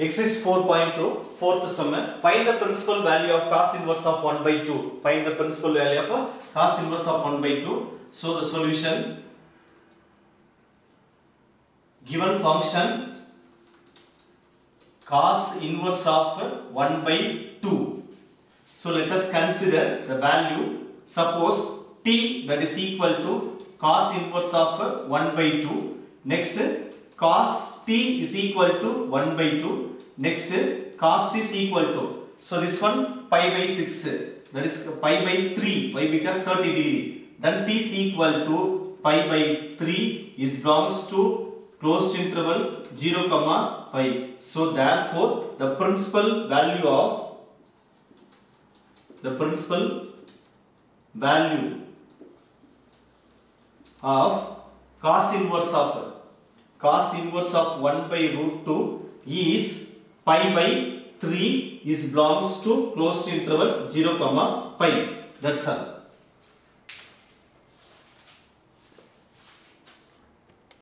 Exercise 4.2, fourth sum. Find the principal value of cos inverse of 1 by 2. Find the principal value of cos inverse of 1 by 2. So the solution given function cos inverse of 1 by 2. So let us consider the value. Suppose t that is equal to cos inverse of 1 by 2. Next cos t is equal to 1 by 2. Next cos t is equal to. So this one pi by 6. That is pi by 3. Why? Because 30 degree. Then t is equal to pi by 3 is belongs to closed interval 0 comma pi. So therefore the principal value of the principal value of cos inverse of cos inverse of 1 by root 2 is pi by 3 is belongs to closed interval 0 comma pi. That's all.